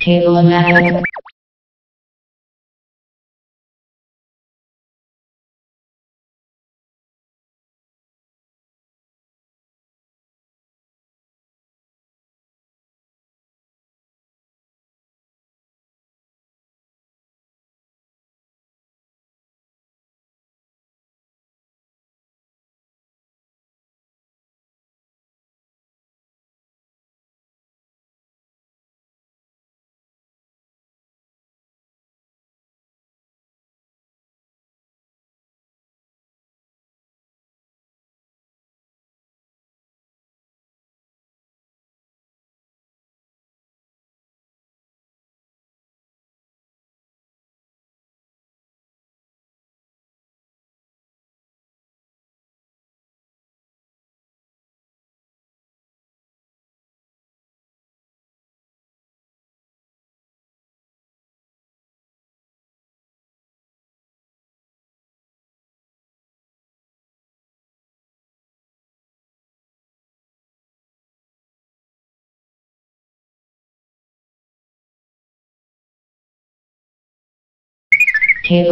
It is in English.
Calematic. Qué.